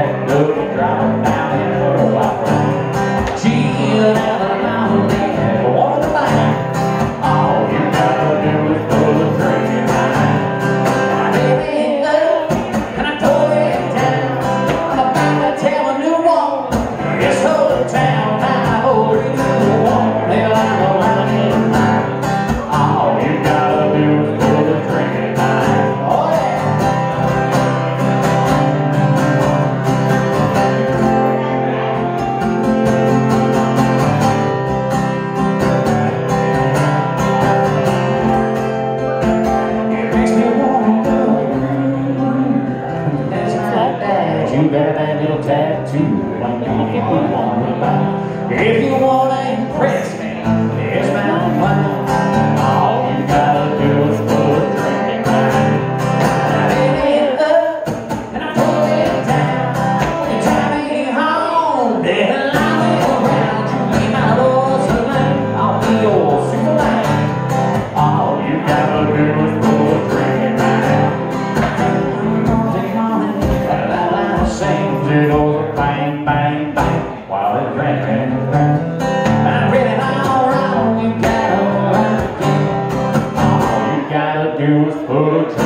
back door. to when you're on back. If you wanna it goes bang, bang, bang, while it rang. I'm all wrong, you gotta. All you gotta do is put a